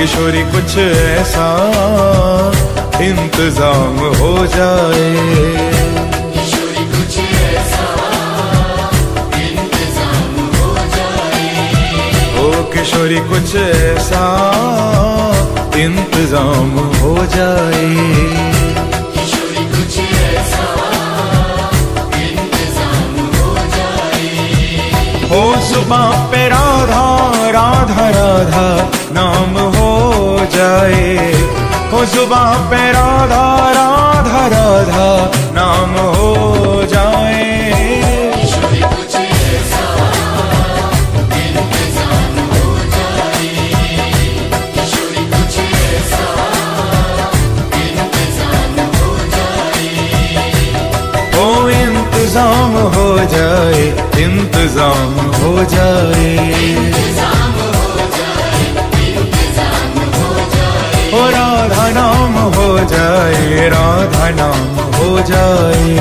किशोरी कुछ ऐसा इंतज़ाम हो जाए। किशोरी कुछ ऐसा इंतज़ाम हो जाए। ओ किशोरी कुछ ऐसा इंतज़ाम हो जाए। कुछ हो सुबह पे राधा राधा राधा नाम जाए। हो सुबह पे राधा राधा राधा, नाम हो जाए। इंतज़ाम हो जाए, इंतज़ाम हो जाए। कुछ राधा नाम हो जाए।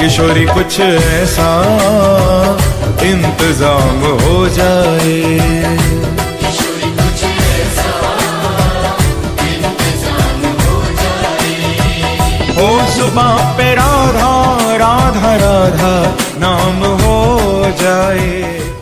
किशोरी, कुछ ऐसा इंतज़ाम हो जाए। हो सुबह पे राधा राधा राधा नाम हो जाए।